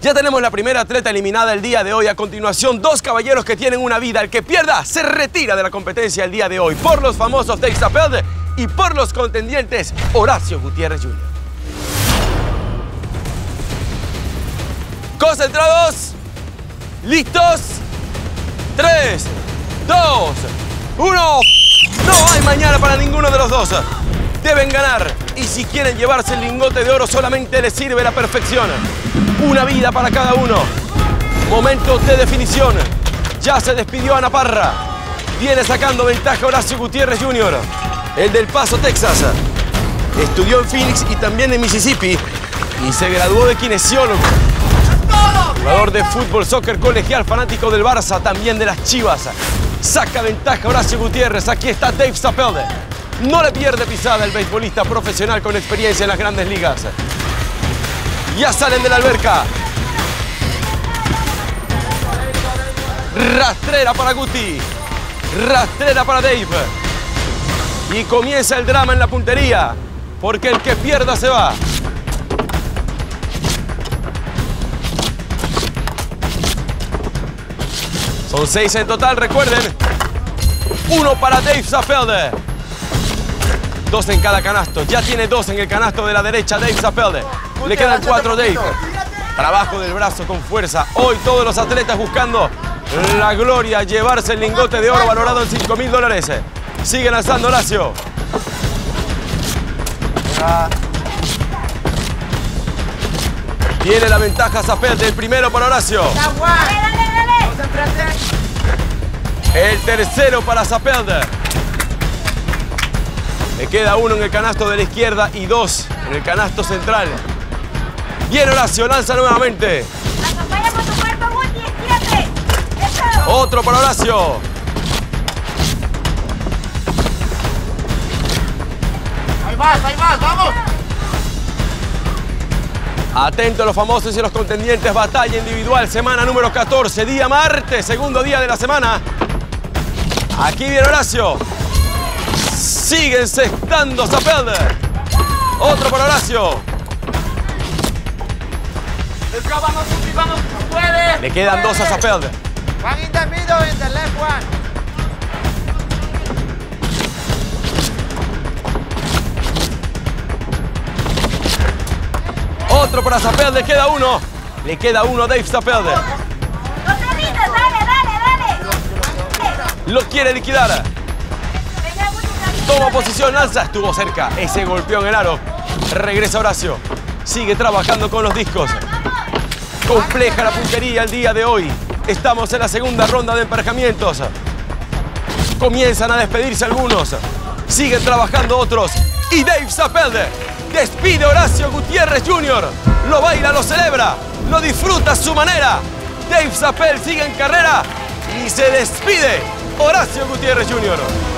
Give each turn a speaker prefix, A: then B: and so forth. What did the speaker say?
A: Ya tenemos la primera atleta eliminada el día de hoy. A continuación, dos caballeros que tienen una vida. El que pierda se retira de la competencia el día de hoy por los famosos Teixapelde y por los contendientes Horacio Gutiérrez Jr. Concentrados, listos, 3, 2, 1. No hay mañana para ninguno de los dos. Deben ganar y si quieren llevarse el lingote de oro solamente les sirve la perfección. Una vida para cada uno. Momentos de definición. Ya se despidió Ana Parra. Viene sacando ventaja Horacio Gutiérrez Jr., el del Paso, Texas. Estudió en Phoenix y también en Mississippi y se graduó de kinesiólogo. Jugador de fútbol, soccer colegial, fanático del Barça, también de las Chivas. Saca ventaja Horacio Gutiérrez. Aquí está Dave Zapelde. No le pierde pisada el beisbolista profesional con experiencia en las grandes ligas. Ya salen de la alberca. Rastrera para Guti. Rastrera para Dave. Y comienza el drama en la puntería. Porque el que pierda se va. Son seis en total, recuerden. Uno para Dave Zapelde. Dos en cada canasto. Ya tiene dos en el canasto de la derecha Dave Zapelde. Le quedan cuatro Dave. Trabajo del brazo con fuerza. Hoy todos los atletas buscando la gloria, llevarse el lingote de oro valorado en 5 mil dólares. Sigue lanzando Horacio. Tiene la ventaja Zapelde, el primero para Horacio. El tercero para Zapelde. Le queda uno en el canasto de la izquierda y dos en el canasto central. Bien Horacio, lanza nuevamente. Otro para Horacio.
B: Hay más, hay más, vamos.
A: Atento a los famosos y los contendientes. Batalla individual, semana número 14, día martes, segundo día de la semana. Aquí viene Horacio. Sigue encestando Zapelde. Otro para Horacio.
B: Vamos, vamos.
A: Le quedan dos a Zapelde.
B: One in the middle, in the left one.
A: Otro para Zapelde, queda uno. Le queda uno a Dave Zapelde.
C: No te rindes, dale, dale, dale.
A: Lo quiere liquidar. Toma posición, alza. Estuvo cerca. Ese golpeó en el aro. Regresa Horacio. Sigue trabajando con los discos. Compleja la puntería el día de hoy. Estamos en la segunda ronda de emparejamientos. Comienzan a despedirse algunos. Siguen trabajando otros. Y Dave Zapelde despide Horacio Gutiérrez Jr. Lo baila, lo celebra, lo disfruta a su manera. Dave Zapel sigue en carrera y se despide Horacio Gutiérrez Jr.